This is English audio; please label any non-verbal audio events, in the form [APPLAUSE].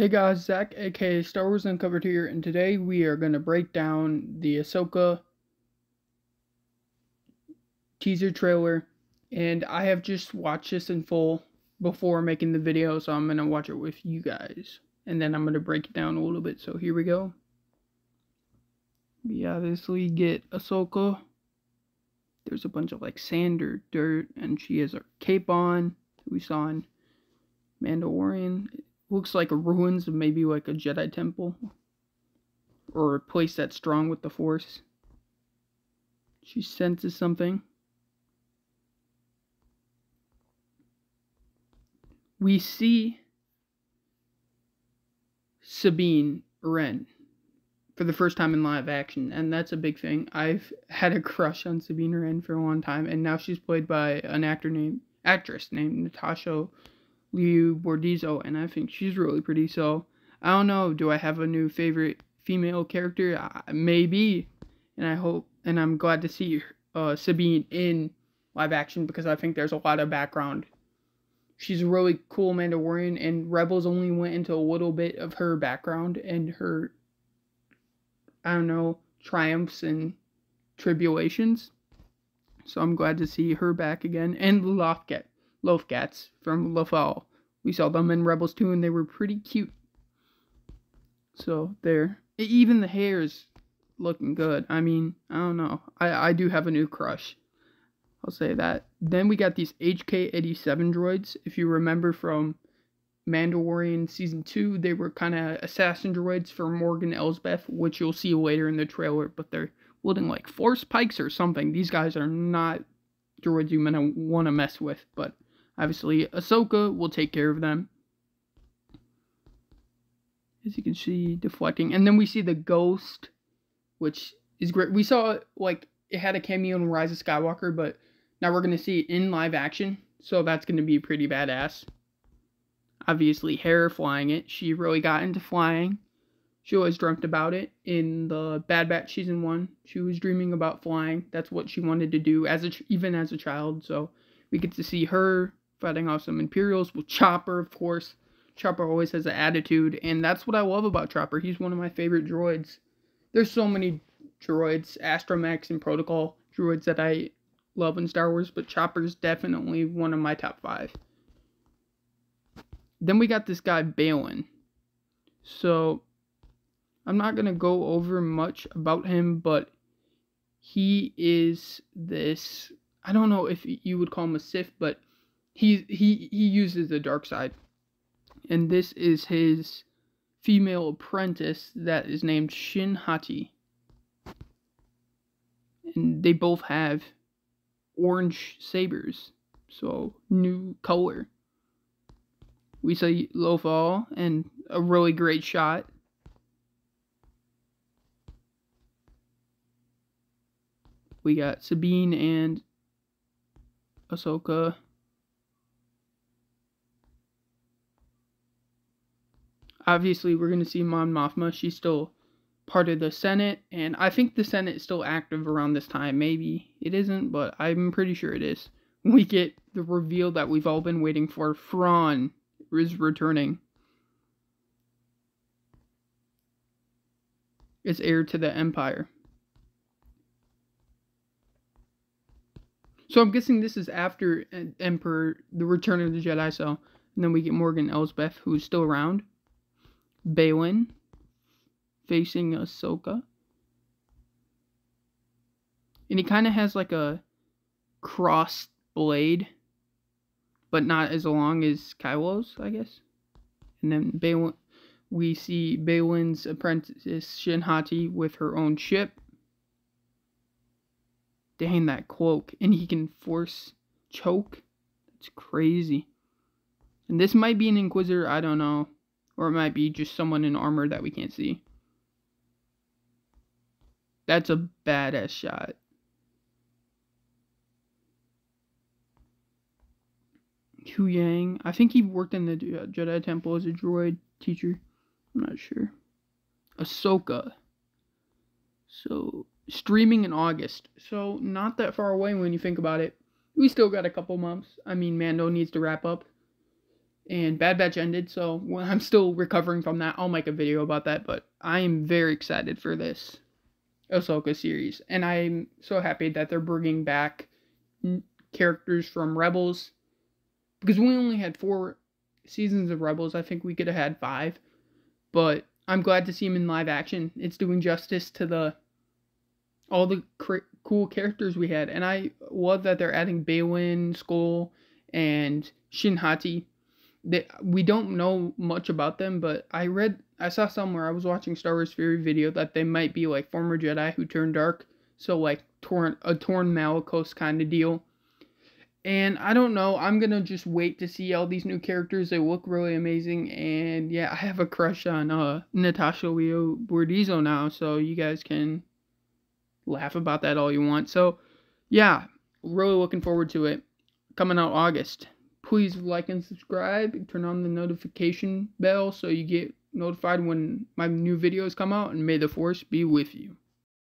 Hey guys, Zach, aka Star Wars Uncovered here, and today we are going to break down the Ahsoka teaser trailer. And I have just watched this in full before making the video, so I'm going to watch it with you guys. And then I'm going to break it down a little bit, so here we go. We obviously get Ahsoka. There's a bunch of like sand or dirt, and she has her cape on. We saw in Mandalorian looks like ruins of maybe like a Jedi temple or a place that's strong with the Force. She senses something. We see Sabine Wren for the first time in live action, and that's a big thing. I've had a crush on Sabine Wren for a long time, and now she's played by an actor named actress named Natasha Liu Bordizzo, and I think she's really pretty. So I don't know. Do I have a new favorite female character? Uh, maybe, and I hope, and I'm glad to see uh, Sabine in live action because I think there's a lot of background. She's a really cool Mandalorian, and Rebels only went into a little bit of her background and her, I don't know, triumphs and tribulations. So I'm glad to see her back again, and Loth-cat. Loth-cats from Lothal. We saw them in Rebels 2 and they were pretty cute. So there. Even the hair is looking good. I mean, I don't know. I, I do have a new crush. I'll say that. Then we got these HK-87 droids. If you remember from Mandalorian Season 2, they were kind of assassin droids for Morgan Elsbeth, which you'll see later in the trailer, but they're wielding like force pikes or something. These guys are not droids you want to mess with, but Obviously, Ahsoka will take care of them. As you can see, deflecting. And then we see the ghost, which is great. We saw, like, it had a cameo in Rise of Skywalker, but now we're going to see it in live action. So that's going to be pretty badass. Obviously, Hera flying it. She really got into flying. She always dreamt about it. In the Bad Batch season one, she was dreaming about flying. That's what she wanted to do as a even as a child. So we get to see her fighting off some Imperials with Chopper, of course. Chopper always has an attitude, and that's what I love about Chopper. He's one of my favorite droids. There's so many droids, Astromechs and Protocol droids that I love in Star Wars, but Chopper's definitely one of my top five. Then we got this guy, Baylan. So, I'm not going to go over much about him, but he is this. I don't know if you would call him a Sith, but he he he uses the dark side. And this is his female apprentice that is named Shin Hati and they both have orange sabers so new color. We see Lothal and a really great shot. We got Sabine and Ahsoka obviously we're going to see Mon Mothma. She's still part of the Senate, and I think the Senate is still active around this time. Maybe it isn't, but I'm pretty sure it is. [LAUGHS] We get the reveal that we've all been waiting for. Thrawn is returning. It's heir to the Empire. So I'm guessing this is after Emperor, the Return of the Jedi. So, and then we get Morgan Elsbeth, who's still around. Baylan facing Ahsoka. And he kind of has like a crossed blade, but not as long as Kylo's, I guess. And then Baylan, we see Baylan's apprentice Shin Hati with her own ship. Dang, that cloak. And he can force choke. That's crazy. And this might be an Inquisitor, I don't know. Or it might be just someone in armor that we can't see. That's a badass shot. Huyang. I think he worked in the uh, Jedi Temple as a droid teacher. I'm not sure. Ahsoka. So, streaming in August. So, not that far away when you think about it. We still got a couple months. I mean, Mando needs to wrap up and Bad Batch ended, so I'm still recovering from that. I'll make a video about that, but I am very excited for this Ahsoka series, and I'm so happy that they're bringing back characters from Rebels because we only had four seasons of Rebels. I think we could have had five, but I'm glad to see him in live action. It's doing justice to the all the cr- cool characters we had, and I love that they're adding Baylan, Skoll, and Shin Hati. They, we don't know much about them, but I read, I saw somewhere, I was watching Star Wars Theory video that they might be like former Jedi who turned dark, so like torn a torn Malicos kind of deal. And I don't know, I'm gonna just wait to see all these new characters. They look really amazing, and yeah, I have a crush on uh Natasha Liu Bordizzo now, so you guys can laugh about that all you want. So yeah, really looking forward to it. Coming out August. Please like and subscribe. Turn on the notification bell so you get notified when my new videos come out. And may the force be with you.